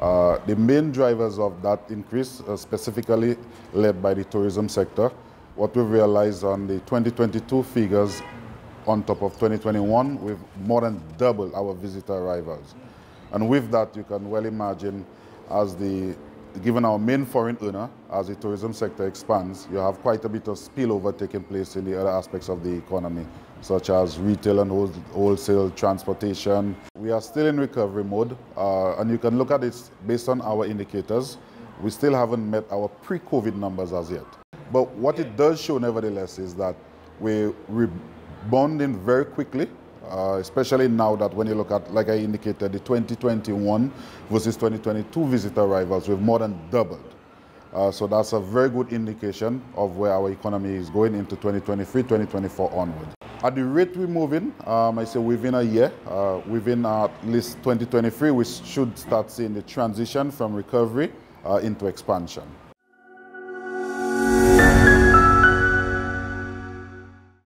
Uh, the main drivers of that increase are specifically led by the tourism sector. What we've realized on the 2022 figures on top of 2021, we've more than doubled our visitor arrivals. And with that, you can well imagine as the, given our main foreign earner, as the tourism sector expands, you have quite a bit of spillover taking place in the other aspects of the economy, such as retail and wholesale, transportation. We are still in recovery mode, uh, and you can look at it based on our indicators. We still haven't met our pre-COVID numbers as yet. But what it does show, nevertheless, is that we're rebounding very quickly, uh, especially now that when you look at, like I indicated, the 2021 versus 2022 visitor arrivals, we've more than doubled. Uh, so that's a very good indication of where our economy is going into 2023, 2024 onward. At the rate we're moving, um, I say within a year, uh, within at least 2023, we should start seeing the transition from recovery uh, into expansion.